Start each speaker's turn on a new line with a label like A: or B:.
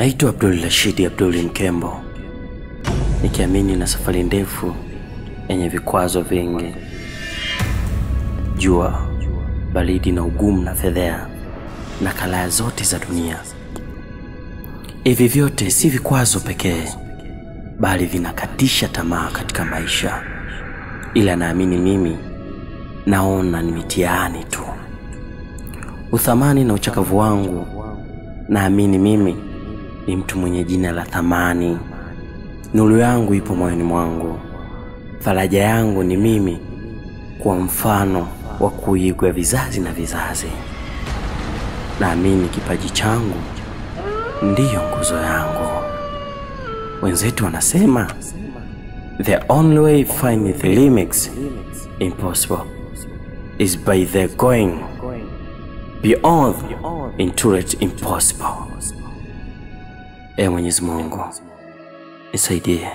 A: Naitwa Abdul Rashidi Abdul Mkembo, nikiamini na safari ndefu yenye vikwazo vingi, jua, baridi na ugumu na fedhea na kalaa zote za dunia. Hivi vyote si vikwazo pekee, bali vinakatisha tamaa katika maisha, ila naamini mimi naona ni mitihani tu. Uthamani na uchakavu wangu, naamini mimi ni mtu mwenye jina la thamani. Nuru yangu ipo moyoni mwangu, faraja yangu ni mimi kwa mfano wa kuigwa vizazi na vizazi. Naamini kipaji changu ndiyo nguzo yangu. Wenzetu wanasema the only way find the limits impossible is by the going beyond into it impossible. Ee Mwenyezi Mungu nisaidie.